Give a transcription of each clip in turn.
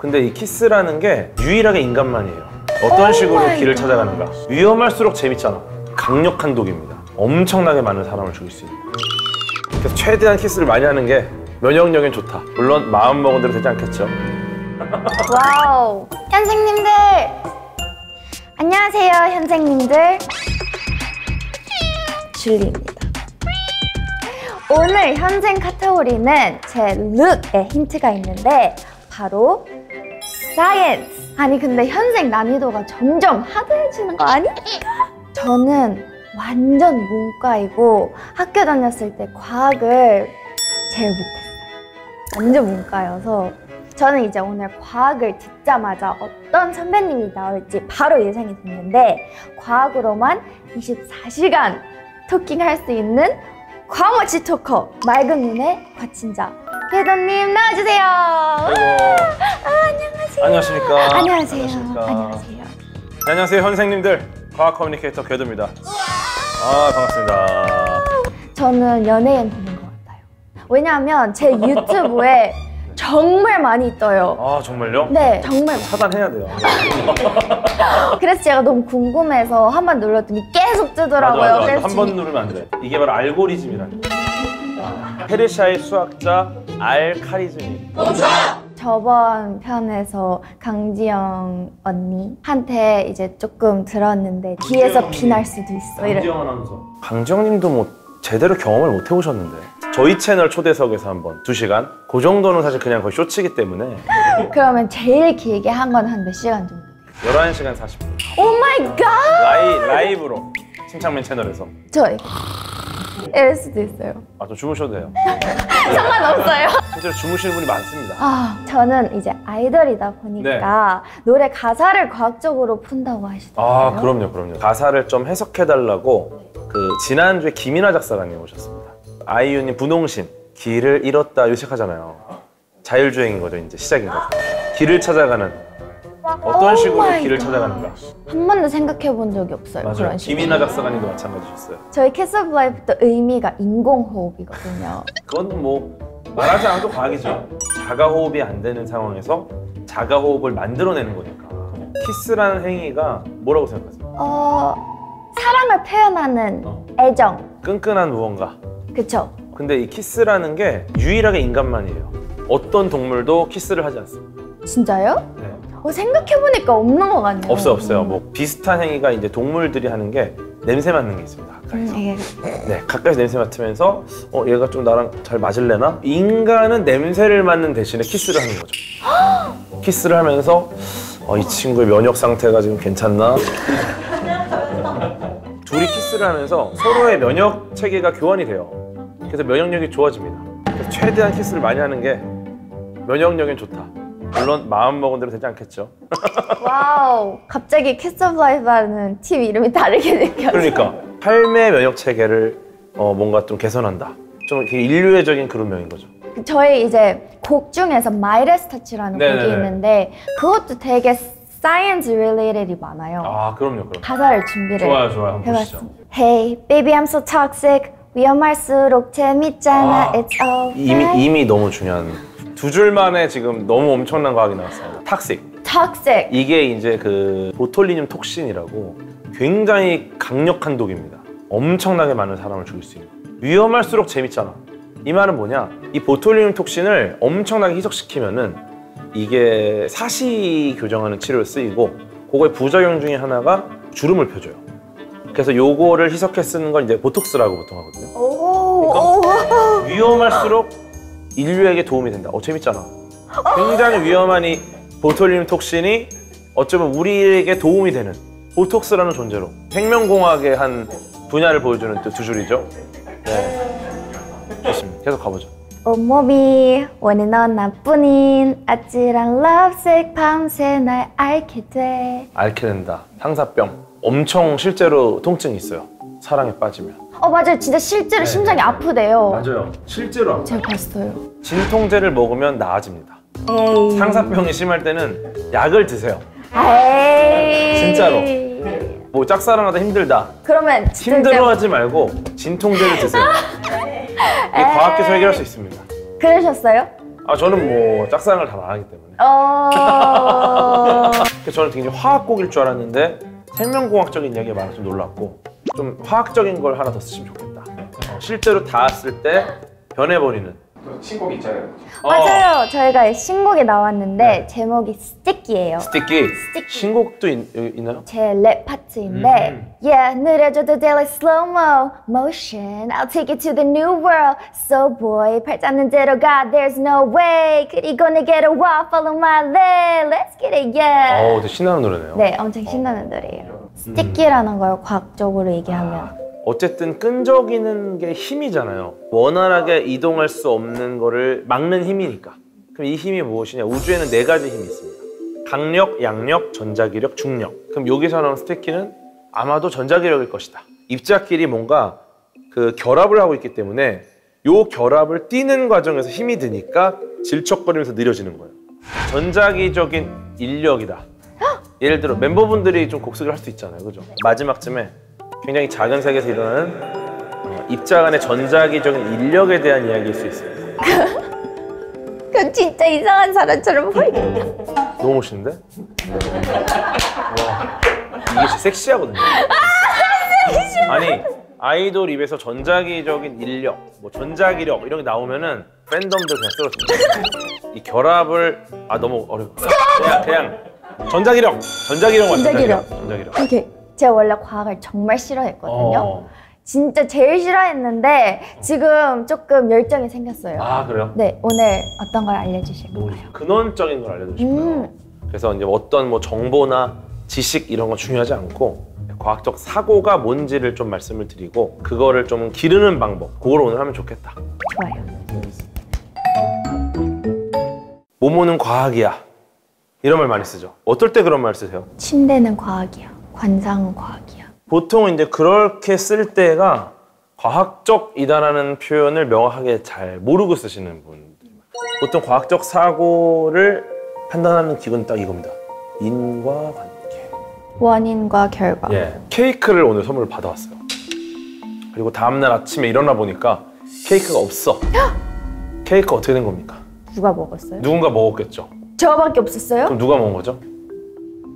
근데 이 키스라는 게 유일하게 인간만이에요. 어떤 식으로 my 길을. 찾아가는가. 위험할수록 재밌잖아. 강력한 독입니다. 엄청나게 많은 사람을 죽일 수 있는. 그래서 최대한 키스를 많이 하는 게 면역력엔 좋다. 물론 마음 먹은 대로 되지 않겠죠. Wow. 현생님들! 안녕하세요, 현생님들. 줄리입니다. 오늘 현생 카테고리는 제 look에 힌트가 있는데 바로 science. 아니 근데 현생 난이도가 점점 hard해지는 거 아닙니까? 저는 완전 문과이고 학교 다녔을 때 과학을 제일 못했어요. 완전 문과여서 저는 이제 오늘 과학을 듣자마자 어떤 선배님이 나올지 바로 예상이 됐는데 과학으로만 24시간 talking할 수 있는 과much talker 맑은 눈의 과친자 배도님 나와주세요. 아이고. 안녕하세요. 안녕하십니까. 안녕하세요. 안녕하십니까. 안녕하세요. 네, 안녕하세요, 현생님들. 과학 커뮤니케이터 궤도입니다. 아, 반갑습니다. 저는 연예인 보는 것 같아요. 왜냐하면 제 유튜브에 정말 많이 떠요. 아, 정말요? 네, 정말. 차단해야 돼요. 그래서 제가 너무 궁금해서 한 번 눌렀더니 계속 뜨더라고요. 그래서 한번 누르면 안 돼. 이게 바로 알고리즘이라는 거예요. 페르시아의 수학자 알카리즘이 저번 편에서 강지영 언니한테 이제 조금 들었는데 뒤에서 비날 수도 있어. 이래. 강지영 아나운서. 강지영님도 뭐 제대로 경험을 못 해보셨는데 저희 채널 초대석에서 한번 두 시간. 그 정도는 사실 그냥 거의 쇼츠기 때문에 그러면 제일 길게 한 건 한 몇 시간 정도? 11시간 40분. Oh my God! 라이 라이브로 침착맨 채널에서. 저 희 이럴 수도 있어요. 아, 좀 주무셔도 돼요. 상관없어요. 실제로 주무시는 분이 많습니다. 아, 저는 이제 아이돌이다 보니까 노래 가사를 과학적으로 푼다고 하시더라고요. 아, 그럼요, 그럼요. 가사를 좀 해석해달라고 그 지난주에 김이나 작사가님 오셨습니다. 아이유님 분홍신 길을 잃었다 요 시작하잖아요. 자율주행인 거죠, 이제 시작인 거죠. 길을 찾아가는 어떤 Oh 식으로 길을. 찾아가는가. 한 번도 생각해 본 적이 없어요. 맞아요. 그런 식으로. 김이나 작사가님도 마찬가지셨어요. 저희 Kiss of Life도 의미가 인공호흡이거든요. 그건 뭐 말하지 않아도 과학이죠. 자가호흡이 안 되는 상황에서 자가호흡을 만들어내는 거니까. 키스라는 행위가 뭐라고 생각하세요? 어, 사랑을 표현하는 어. 애정. 끈끈한 무언가. 그쵸? 근데 이 키스라는 게 유일하게 인간만이에요. 어떤 동물도 키스를 하지 않습니다. 진짜요? 네. 어, 생각해보니까 없는 것 같네요. 없어요, 없어요. 뭐 비슷한 행위가 이제 동물들이 하는 게 냄새 맡는 게 있습니다. 가까이서. 음, 이게 네, 가까이서 냄새 맡으면서 어 얘가 좀 나랑 잘 맞을래나? 인간은 냄새를 맡는 대신에 키스를 하는 거죠. 키스를 하면서 어, 이 친구의 면역 상태가 지금 괜찮나? 둘이 키스를 하면서 서로의 면역 체계가 교환이 돼요. 그래서 면역력이 좋아집니다. 그래서 최대한 키스를 많이 하는 게 면역력엔 좋다. 물론 마음 먹은 대로 되지 않겠죠. Wow. 갑자기 Kiss of Life라는 팀 이름이 다르게 느껴져요. 그러니까 삶의 면역 체계를 어, 뭔가 좀 개선한다. 좀 인류애적인 그런 명인 거죠. 저희 이제 곡 중에서 Midas Touch라는 네네네. 곡이 있는데 그것도 되게 science related이 많아요. 아 그럼요, 그럼. 가사를 준비를 좋아요, 좋아요. 한번 보시죠. 해봤습니다. Hey, baby, I'm so toxic. 위험할수록 재밌잖아. 아, It's all 이미 이미 너무 중요한 두 줄 만에 지금 너무 엄청난 과학이 나왔어요. 탁식. toxic. 이게 이제 그 보톨리늄 톡신이라고 굉장히 강력한 독입니다. 엄청나게 많은 사람을 죽일 수 있는. 위험할수록 재밌잖아. 이 말은 뭐냐? 이 보톨리늄 톡신을 엄청나게 희석시키면은 이게 사시 교정하는 치료에 쓰이고 그거의 부작용 중에 하나가 주름을 펴줘요. 그래서 요거를 희석해 쓰는 건 이제 보톡스라고 보통 하거든요. 오, 그러니까 오. 위험할수록 인류에게 도움이 된다. 어 재밌잖아. 굉장히 위험한 이 보톨리눔 톡신이 어쩌면 우리에게 도움이 되는 보톡스라는 존재로 생명공학의 한 분야를 보여주는 또 두 줄이죠. 네. 좋습니다. 계속 가보죠. 온몸이 원해 넌 나뿐인 아찔한 lovesick 밤새 날 앓게 돼. 앓게 된다. 상사병. 엄청 실제로 통증이 있어요. 사랑에 빠지면. 어 맞아요. 진짜 실제로 네, 심장이 네. 아프대요. 맞아요. 실제로 아파요. 제가 봤어요. 진통제를 먹으면 나아집니다. 에이. 상사병이 심할 때는 약을 드세요. 에이. 진짜로. 뭐 짝사랑하다 힘들다. 그러면 진짜 힘들어하지 말고 진통제를 드세요. 이게 과학기술 해결할 수 있습니다. 그러셨어요? 아 저는 뭐 짝사랑을 다안 하기 때문에 어... 그래서 저는 굉장히 화학곡일 줄 알았는데 생명공학적인 이야기가 많아서 좀 놀랐고 좀 화학적인 걸 하나 더 쓰시면 좋겠다 어, 실제로 닿았을 때 변해버리는 또 신곡 있잖아요. 어, 맞아요. 저희가 신곡이 나왔는데 네. 제목이 Sticky예요. Sticky Sticky. 신곡도 있, 있나요? 제 랩 파트인데 음. Yeah, 느려져도 daily slow-mo motion I'll take you to the new world So boy, 발 닿는 대로 가 There's no way 그리고 내게로 와 Follow my lead Let's get it, yeah 어우 되게 신나는 노래네요 네, 엄청 신나는 노래예요 스티키라는 걸 과학적으로 얘기하면 어쨌든 끈적이는 게 힘이잖아요. 원활하게 이동할 수 없는 거를 막는 힘이니까. 그럼 이 힘이 무엇이냐? 우주에는 네 가지 힘이 있습니다. 강력, 양력, 전자기력, 중력. 그럼 여기서 나온 스테키는 아마도 전자기력일 것이다. 입자끼리 뭔가 그 결합을 하고 있기 때문에 요 결합을 띄는 과정에서 힘이 드니까 질척거리면서 느려지는 거예요. 전자기적인 인력이다. 예를 들어 멤버분들이 좀 곡식을 할수 있잖아요, 그죠? 마지막쯤에 굉장히 작은 색에서 일어나는 어, 입자 간의 전자기적인 인력에 대한 이야기일 수 있어요. 그건 진짜 이상한 사람처럼 보이겠다 너무 멋있는데? 와, 이게 진짜 섹시하거든요. 아니 아이돌 입에서 전자기적인 인력, 뭐 전자기력 이런 게 나오면은 팬덤들 그냥 쓰러집니다. 이 결합을 아 너무 어려워. 그냥 그냥 전자기력, 전자기력 맞죠? 전자기력. 전자기력. 오케이 제가 원래 과학을 정말 싫어했거든요 어. 진짜 제일 싫어했는데 지금 조금 열정이 생겼어요 아 그래요? 네, 오늘 어떤 걸 알려주실 너무 건가요? 근원적인 걸 알려드리고 싶어요. 음. 그래서 이제 어떤 뭐 정보나 지식 이런 건 중요하지 않고 과학적 사고가 뭔지를 좀 말씀을 드리고 그거를 좀 기르는 방법 그걸 오늘 하면 좋겠다. 좋아요. 모모는 과학이야. 이런 말 많이 쓰죠. 어떨 때 그런 말 쓰세요? 침대는 과학이야. 관상은 과학이야. 보통 이제 그렇게 쓸 때가 과학적이다라는 표현을 명확하게 잘 모르고 쓰시는 분들. 보통 과학적 사고를 판단하는 기구는 딱 이겁니다. 인과관계. 원인과 결과. 예. 케이크를 오늘 선물로 받아왔어요. 그리고 다음날 아침에 일어나 보니까 케이크가 없어. 케이크 어떻게 된 겁니까? 누가 먹었어요? 누군가 먹었겠죠. 저밖에 없었어요? 그럼 누가 먹은 거죠?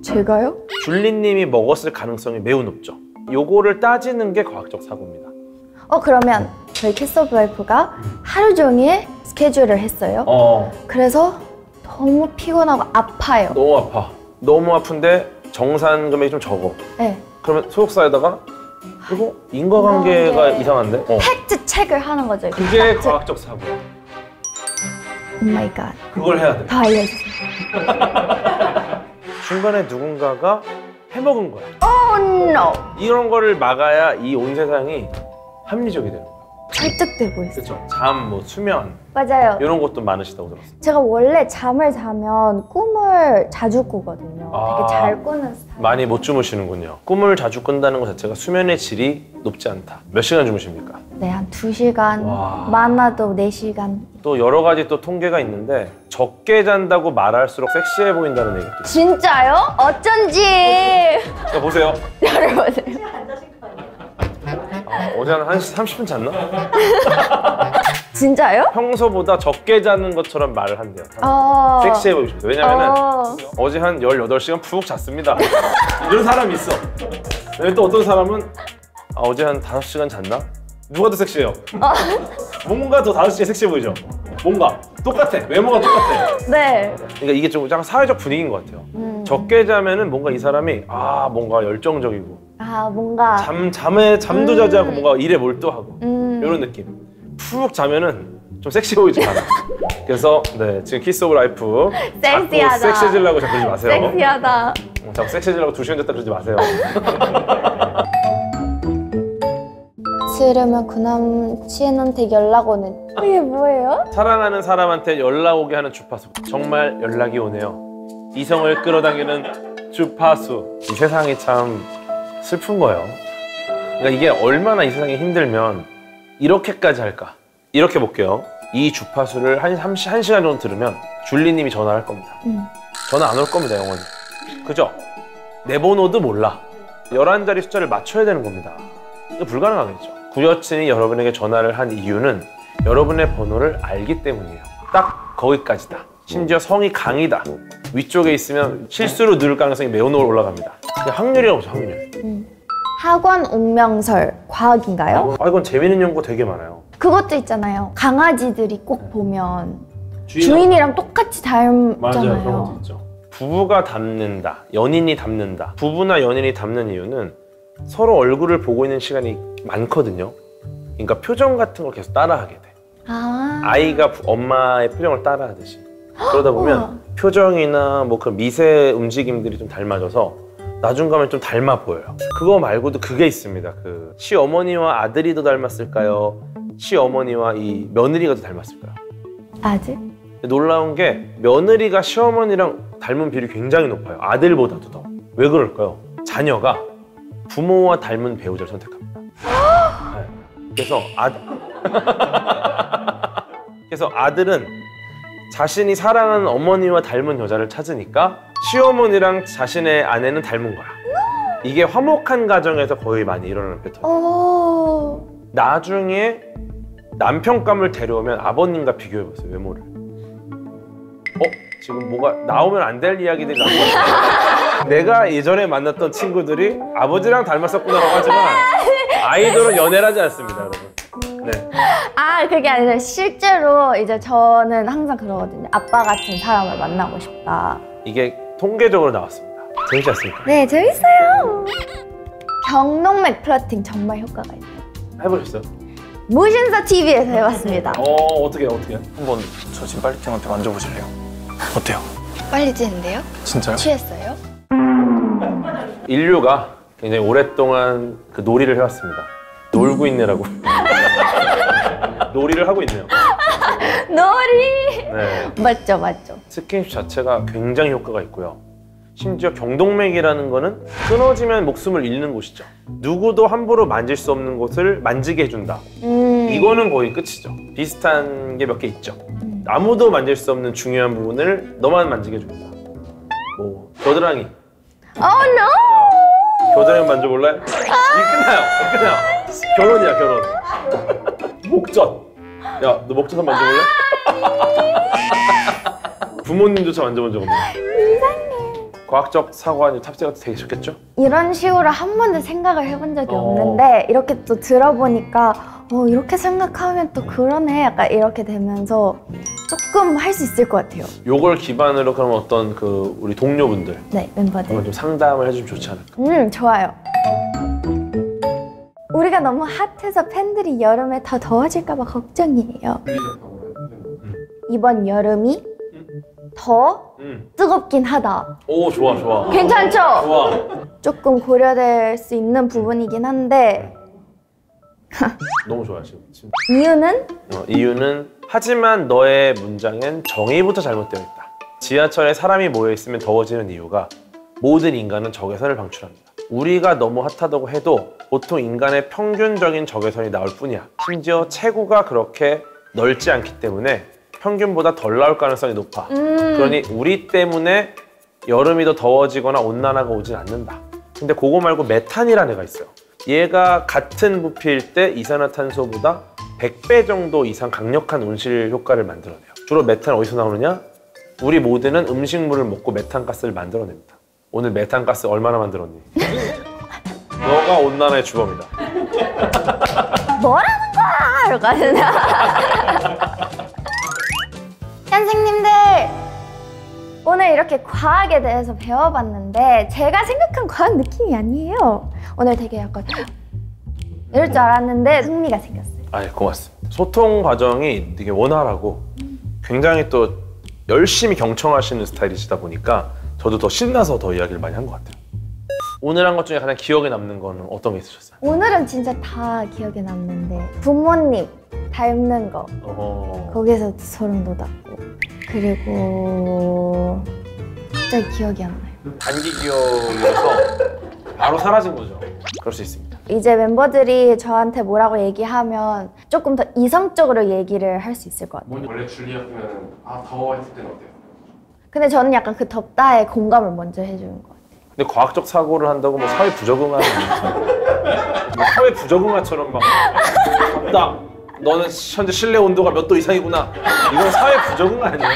제가요? 줄리님이 먹었을 가능성이 매우 높죠. 요거를 따지는 게 과학적 사고입니다. 어 그러면 저희 Kiss of Life가 하루 종일 스케줄을 했어요. 어, 그래서 너무 피곤하고 아파요. 너무 아파. 너무 아픈데 정산 금액이 좀 적어. 네. 그러면 소속사에다가 이거 인과관계가 인과관계. 이상한데? 어. 팩트 체크를 하는 거죠. 그게 팩트. 과학적 사고야. Oh my God. 그걸 해야 돼. 다 알려주세요. 중간에 누군가가 해먹은 거야. Oh no. 이런 거를 막아야 이 온 세상이 합리적이 되는 거야. 설득되고 있어요. 그렇죠. 잠, 뭐 수면 맞아요. 이런 것도 많으시다고 들었어요. 제가 원래 잠을 자면 꿈을 자주 꾸거든요. 아. 되게 잘 꾸는 스타일. 많이 못 주무시는군요. 꿈을 자주 꾼다는 것 자체가 수면의 질이 높지 않다. 몇 시간 주무십니까? 네, 한 두시간 와. 많아도 네시간 또 여러 가지 또 통계가 있는데 적게 잔다고 말할수록 섹시해 보인다는 얘기도 있어요. 진짜요? 어쩐지. 자, 보세요. 여러분. 아, 어제 한 1시 30분 잤나? 진짜요? 평소보다 적게 자는 것처럼 말을 한대요. 어. 섹시해 보이고 싶다. 왜냐면은 어. 어제 한 18시간 푹 잤습니다. 이런 사람이 있어. 근데 또 어떤 사람은 아, 어제 한 5시간 잤나? 누가 더 섹시해요? 뭔가 더 5시간 섹시해 보이죠? 뭔가 똑같아. 외모가 똑같아. 네. 그러니까 이게 좀 약간 사회적 분위기인 것 같아요. 음. 적게 자면은 뭔가 이 사람이 아 뭔가 열정적이고 아 뭔가. 잠 잠에 잠도 음. 자지 않고 뭔가 일에 몰두하고 음. 이런 느낌. 푹 자면은 좀 섹시해 보이지 않아. 그래서 네 지금 Kiss of Life 섹시하다. 섹시해지려고 자꾸 그러지 마세요. 섹시하다. 어, 자꾸 섹시해지려고 두 시간 잤다 그러지 마세요. 들으면 그 남친한테 연락 오는. 이게 뭐예요? 사랑하는 사람한테 연락 오게 하는 주파수. 정말 연락이 오네요. 이성을 끌어당기는 주파수. 이 세상이 참 슬픈 거예요. 그러니까 이게 얼마나 이 세상이 힘들면 이렇게까지 할까? 이렇게 볼게요. 이 주파수를 한, 30, 한 시간 정도 들으면 줄리님이 전화할 겁니다. 음. 전화 안 올 겁니다, 영원히. 그죠? 내 번호도 몰라. 11자리 숫자를 맞춰야 되는 겁니다. 이거 불가능하겠죠. 구여친이 여러분에게 전화를 한 이유는 여러분의 번호를 알기 때문이에요. 딱 거기까지다. 심지어 성이 강이다. 위쪽에 있으면 실수로 누를 가능성이 매우 올라갑니다. 그냥 확률이라고 보죠, 확률. 학원 운명설 과학인가요? 아, 이건 재밌는 연구 되게 많아요. 그것도 있잖아요. 강아지들이 꼭 보면 주인하고- 주인 이랑 똑같이 닮잖아요. 맞아요. 그런 것도 있죠. 부부가 닮는다, 연인이 닮는다. 부부나 연인이 닮는 이유는 서로 얼굴을 보고 있는 시간이 많거든요. 그러니까 표정 같은 걸 계속 따라하게 돼. 아, 아이가 부- 엄마의 표정을 따라하듯이. 그러다 보면. 표정이나 뭐 그런 미세 움직임들이 좀 닮아져서 나중 가면 좀 닮아 보여요. 그거 말고도 그게 있습니다. 그 시어머니와 아들이 더 닮았을까요? 시어머니와 이 며느리가 더 닮았을까요? 아들? 놀라운 게 며느리가 시어머니랑 닮은 비율이 굉장히 높아요. 아들보다도 더. 왜 그럴까요? 자녀가 부모와 닮은 배우자를 선택합니다. 네. 그래서 아 그래서 아들은 자신이 사랑하는 어머니와 닮은 여자를 찾으니까 시어머니랑 자신의 아내는 닮은 거야. 이게 화목한 가정에서 거의 많이 일어나는 패턴. 오, 나중에 남편감을 데려오면 아버님과 비교해보세요 외모를 어? 지금 뭐가 나오면 안 될 이야기들이 같아요 내가 예전에 만났던 친구들이 아버지랑 닮았었구나라고 하지만 아이돌은 연애를 하지 않습니다 여러분 네. 아 그게 아니라 실제로 이제 저는 항상 그러거든요. 아빠 같은 사람을 만나고 싶다. 이게 통계적으로 나왔습니다 재밌지 않습니까? 네, 재밌어요. 경동맥 플러팅 정말 효과가 있어요. 해보셨어요? 무신사 TV에서 해봤습니다. 어 어떻게 어떻게 한번 저 진빨리팅한테 만져보실래요? 어때요? 빨리 찌는데요? 진짜요? 취했어요? 인류가 굉장히 오랫동안 그 놀이를 해왔습니다 놀고 있네라고 놀이를 하고 있네요 놀이. 네. 맞죠, 맞죠. 스킨십 자체가 굉장히 효과가 있고요. 심지어 경동맥이라는 거는 끊어지면 목숨을 잃는 곳이죠. 누구도 함부로 만질 수 없는 곳을 만지게 해준다. 음. 이거는 거의 끝이죠. 비슷한 게 몇 개 있죠. 아무도 만질 수 없는 중요한 부분을 너만 만지게 해준다. 뭐 겨드랑이. Oh no. 겨드랑이 만져볼래? 이게 끝나요. 이게 끝나요. 결혼이야 결혼. 목젖. 야 너 목젖 한번 만져볼래? 부모님조차 만져본 적 없네. 과학적 사고와 탑재가 되게 좋겠죠? 이런 식으로 한 번도 생각을 해본 적이 어. 없는데 이렇게 또 들어보니까 어 이렇게 생각하면 또 그러네 약간 이렇게 되면서 조금 할 수 있을 것 같아요. 요걸 기반으로 그럼 어떤 그 우리 동료분들 네 멤버들. 좀 상담을 해주면 좋지 않을까? 음 좋아요. 우리가 너무 핫해서 팬들이 여름에 더 더워질까 봐 걱정이에요. 이번 여름이 더 음. 뜨겁긴 하다. 오 좋아 좋아. 괜찮죠? 좋아. 조금 고려될 수 있는 부분이긴 한데 너무 좋아 지금. 지금. 이유는 어, 이유는 하지만 너의 문장엔 정의부터 잘못되어 있다. 지하철에 사람이 모여 있으면 더워지는 이유가 모든 인간은 적외선을 방출합니다. 우리가 너무 핫하다고 해도 보통 인간의 평균적인 적외선이 나올 뿐이야. 심지어 체구가 그렇게 넓지 않기 때문에 평균보다 덜 나올 가능성이 높아. 음, 그러니 우리 때문에 여름이 더 더워지거나 온난화가 오진 않는다. 근데 그거 말고 메탄이라는 애가 있어요. 얘가 같은 부피일 때 이산화탄소보다 100배 정도 이상 강력한 온실 효과를 만들어내요. 주로 메탄 어디서 나오느냐? 우리 모두는 음식물을 먹고 메탄가스를 만들어냅니다. 오늘 메탄가스 얼마나 만들었니? 너가 온난화의 주범이다. 뭐라는 거야? 하시네. 선생님들 오늘 이렇게 과학에 대해서 배워봤는데 제가 생각한 과학 느낌이 아니에요. 오늘 되게 약간 이럴 줄 알았는데 흥미가 생겼어요. 아, 고맙습니다. 소통 과정이 되게 원활하고 굉장히 또 열심히 경청하시는 스타일이시다 보니까 저도 더 신나서 더 이야기를 많이 한 것 같아요. 오늘 한 것 중에 가장 기억에 남는 거는 어떤 게 있으셨어요? 오늘은 진짜 다 기억에 남는데 부모님 닮는 거 어... 거기서 소름 돋았고 그리고 갑자기 기억이 안 나요. 단기 기억이라서 바로 사라진 거죠. 그럴 수 있습니다. 이제 멤버들이 저한테 뭐라고 얘기하면 조금 더 이성적으로 얘기를 할 수 있을 것 같아요. 원래 줄리였으면 아 더워 했을 때는 어때요? 근데 저는 약간 그 덥다에 공감을 먼저 해주는 것 같아요. 근데 과학적 사고를 한다고 뭐 사회 부적응하는 뭐 사회 부적응아처럼 막 덥다 너는 현재 실내 온도가 몇 도 이상이구나. 이건 사회 부적응 아니에요?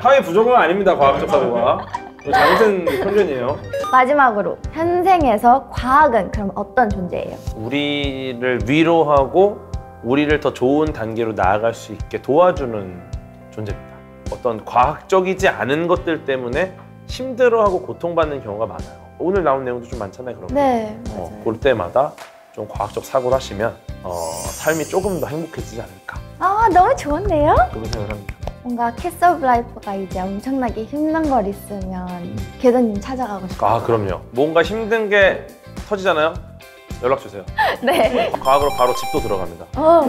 사회 부적응 아닙니다. 과학적 사고가. 잘못된 편견이에요. 마지막으로 현생에서 과학은 그럼 어떤 존재예요? 우리를 위로하고 우리를 더 좋은 단계로 나아갈 수 있게 도와주는 존재입니다. 어떤 과학적이지 않은 것들 때문에 힘들어하고 고통받는 경우가 많아요. 오늘 나온 내용도 좀 많잖아요. 그런 거. 네, 어, 볼 때마다 좀 과학적 사고를 하시면 어, 삶이 조금 더 행복해지지 않을까 아 너무 좋은데요? 그런 생각을 합니다. 뭔가 Kiss of Life가 이제 엄청나게 힘든 걸 있으면 교수님 찾아가고 싶어요. 아 그럼요. 뭔가 힘든 게 터지잖아요. 연락 주세요. 네. 과학으로 바로 집도 들어갑니다. 어.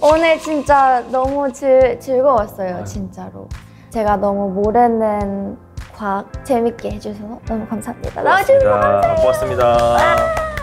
오늘 진짜 너무 즐, 즐거웠어요, 네. 진짜로. 제가 너무 모르는 과학 재밌게 해주셔서 너무 감사합니다. 나와주셔서 고맙습니다. 고맙습니다.